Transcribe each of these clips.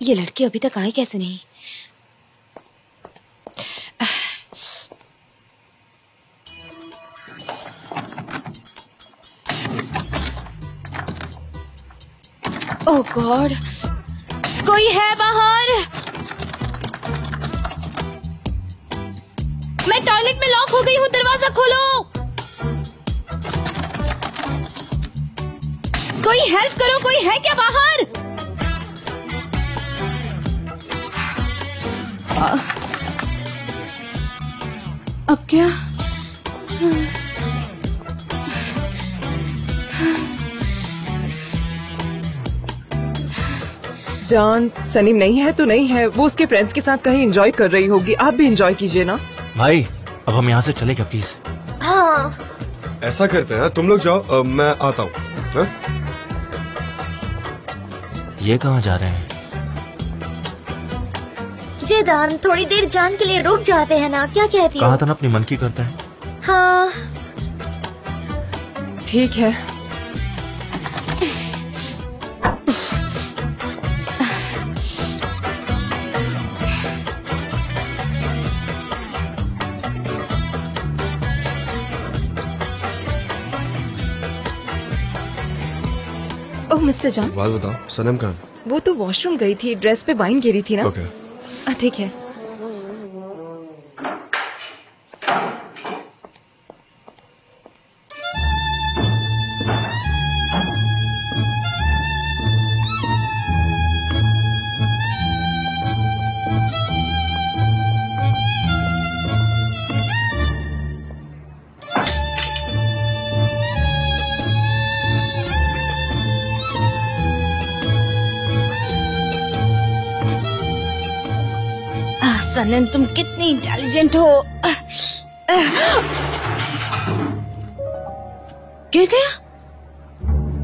ये लड़की अभी तक आई कैसे नहीं? ओह गॉड, कोई है बाहर? मैं टॉयलेट में लॉक हो गई हूँ, दरवाज़ा खोलो। कोई हेल्प करो, कोई है क्या बाहर? आ, अब क्या? जान सनीम नहीं है तो नहीं है। वो उसके फ्रेंड्स के साथ कहीं एंजॉय कर रही होगी। आप भी एंजॉय कीजिए ना। भाई अब हम यहाँ से चले क्या प्लीज़ हाँ। ऐसा करते हैं तुम लोग जाओ मैं आता हूँ हाँ? ये कहाँ जा रहे हैं? जेदान थोड़ी देर जान के लिए रुक जाते हैं ना। क्या कहती कहा था ना अपनी मन की करता है। हाँ। ठीक है। Oh mister John. बात बताओ सनम कहाँ है? वो तो वॉशरूम गई थी ड्रेस पे वाइन गिरी थी ना। ओके। ठीक है। सनम तुम कितनी इंटेलिजेंट हो। गिर गया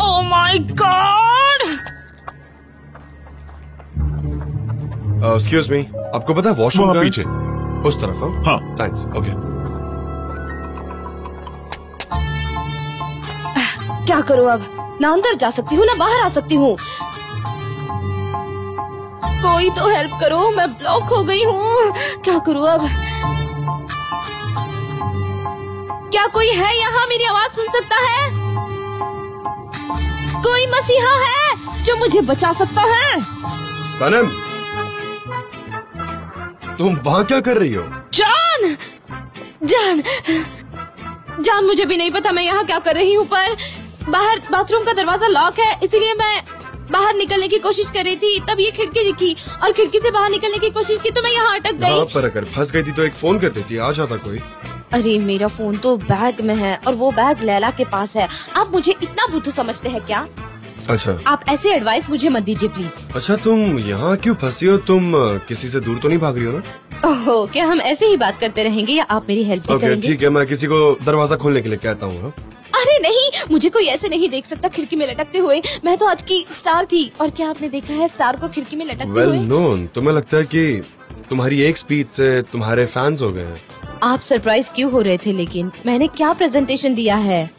oh my God excuse me आपको पता है वॉशरूम है? पीछे। उस तरफ़ हाँ हाँ। थैंक्स ओके क्या करूँ अब ना अंदर जा सकती हूँ ना बाहर आ सकती हूँ कोई तो हेल्प करो मैं ब्लॉक हो गई हूँ। क्या करूँ अब? क्या कोई है यहाँ? मेरी आवाज़ सुन सकता है? कोई मसीहा है जो मुझे बचा सकता है? सनम तुम वहाँ क्या कर रही हो? जान! जान! जान मुझे भी नहीं पता मैं यहाँ क्या कर रही हूँ पर बाहर बाथरूम का दरवाज़ा लॉक है इसीलिए मैं बाहर निकलने की कोशिश कर रही थी तब ये खिड़की दिखी और खिड़की से बाहर निकलने की कोशिश की तो मैं यहाँ अटक गई। पर अगर फंस गई थी तो एक फ़ोन कर देती आ जाता कोई। अरे मेरा फ़ोन तो बैग में है और वो बैग लैला के पास है। आप मुझे इतना बुद्धू समझते हैं क्या? अच्छा। आप ऐसे एडवाइस मुझे मत दीजिए प्लीज़ अच्छा तुम यहाँ क्यों फंसी हो? तुम किसी से दूर तो नहीं भाग रही हो ना? ओहो क्या हम ऐसे ही बात करते रहेंगे या आप मेरी हेल्प करेंगे? ठीक है मैं किसी को दरवाज़ा खोलने के लिए कहता हूँ हाँ? अरे नहीं मुझे कोई ऐसे नहीं देख सकता खिड़की में लटकते हुए। मैं तो आज की स्टार थी। और क्या आपने देखा है स्टार को खिड़की में लटकते वेल हुए? नोन तुम्हें लगता है कि तुम्हारी एक स्पीच से तुम्हारे फैंस हो गए हैं? आप सरप्राइज़ क्यों हो रहे थे लेकिन? मैंने क्या प्रेजेंटेशन दिया है?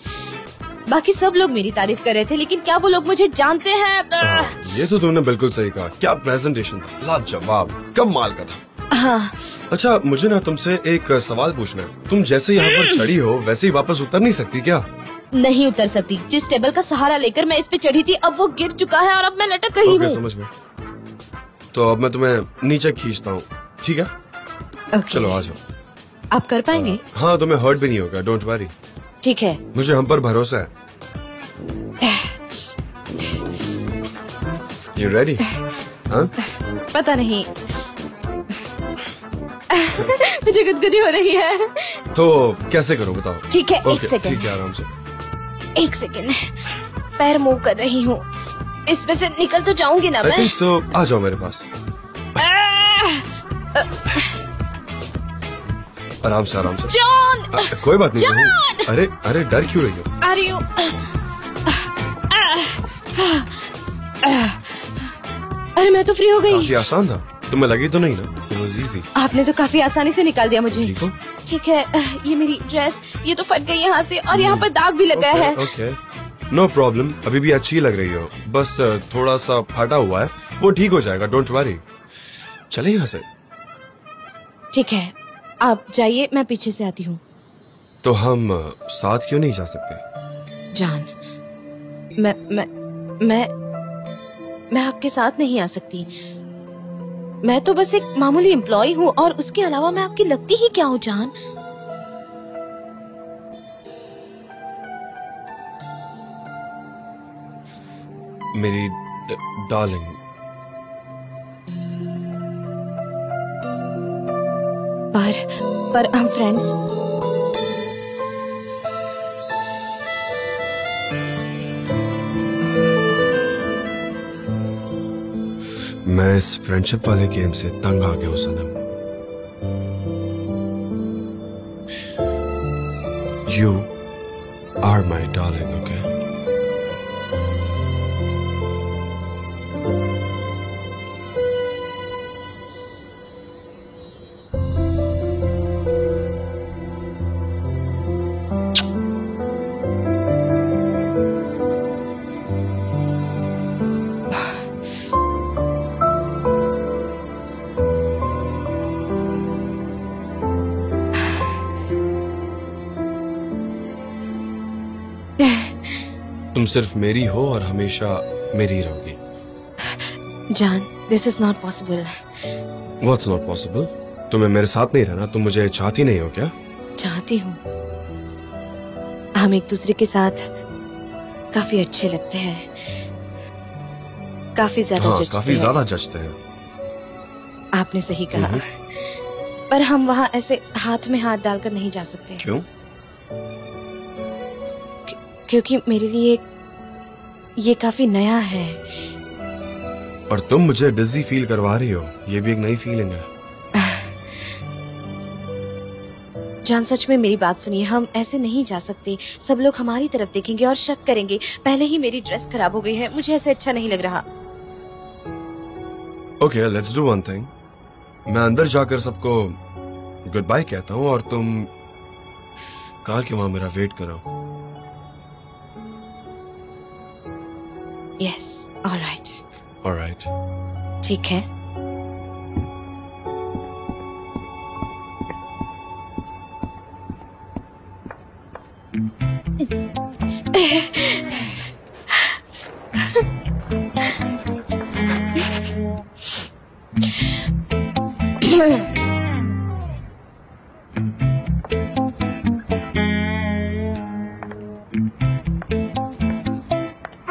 बाकी सब लोग मेरी तारीफ़ कर रहे थे लेकिन क्या वो लोग मुझे जानते हैं? हाँ, ये तो तुमने बिल्कुल सही कहा। क्या प्रेजेंटेशन था? लाजवाब। कब माल का था। हाँ। अच्छा मुझे ना तुमसे एक सवाल पूछना है। तुम जैसे यहाँ पर चढ़ी हो वैसे ही वापस उतर नहीं सकती क्या? नहीं उतर सकती। जिस टेबल का सहारा लेकर मैं इस पे चढ़ी थी अब वो गिर चुका है और अब मैं लटक रही ओके हूँ। समझ में तो अब मैं तुम्हें नीचे खींचता हूँ ठीक है? Okay. चलो आ जाओ। आप कर पाएँगे? हाँ तुम्हें हर्ट भी नहीं होगा डोंट वरी ठीक है। मुझे हम पर भरोसा है। यू रेडी हाँ? पता नहीं। मुझे गुदगुदी हो रही है। तो कैसे करो बताओ? ठीक है एक ओके सेकंड ठीक है आराम से। एक सेकेंड पैर मूव कर रही हूँ। इसमें से निकल तो जाऊँगी ना मैं। सो आ जाओ मेरे पास। आराम से आराम से। जॉन! कोई बात नहीं जान! अरे अरे डर क्यों रही हो? रही हूँ। अरे मैं तो फ्री हो गई। काफ़ी आसान था। तुम्हें लगी तो नहीं ना? इट वाज इजी आपने तो काफ़ी आसानी से निकाल दिया मुझे। ठीक है ये मेरी ड्रेस ये तो फट गई यहाँ से और यहाँ पर दाग भी लगा है। ओके नो प्रॉब्लम अभी भी अच्छी लग रही हो। बस थोड़ा सा फटा हुआ है। वो ठीक हो जाएगा डोंट वरी चले यहाँ से। ठीक है आप जाइए मैं पीछे से आती हूँ। तो हम साथ क्यों नहीं जा सकते? जान मैं मैं मैं मैं आपके साथ नहीं आ सकती। मैं तो बस एक मामूली एम्प्लॉय हूँ और उसके अलावा मैं आपकी लगती ही क्या हूँ जान? मेरी डार्लिंग पर पर हम फ्रेंड्स मैं इस फ्रेंडशिप वाले गेम से तंग आ गया हूँ, सनम। You are my darling okay तुम सिर्फ़ मेरी हो और हमेशा मेरी रहोगी। जान this is not possible what's not possible तुम्हें मेरे साथ नहीं रहना तुम मुझे चाहती नहीं हो क्या? चाहती हूँ। हम एक दूसरे के साथ काफ़ी अच्छे लगते हैं। काफ़ी ज़्यादा हाँ काफ़ी ज़्यादा जचते हैं। आपने सही कहा। पर हम वहाँ ऐसे हाथ में हाथ डालकर नहीं जा सकते। क्यों? क्योंकि मेरे लिए ये काफ़ी नया है। और तुम मुझे डिजी फील करवा रही हो। ये भी एक नई फीलिंग है। जान सच में मेरी बात सुनिए हम ऐसे नहीं जा सकते। सब लोग हमारी तरफ़ देखेंगे और शक करेंगे। पहले ही मेरी ड्रेस खराब हो गई है। मुझे ऐसे अच्छा नहीं लग रहा। Okay let's do one thing मैं अंदर जाकर सबको गुड बाय कहता हूँ और तुम कार के वहाँ मेरा वेट करो। यस ऑलराइट ऑलराइट ठीक है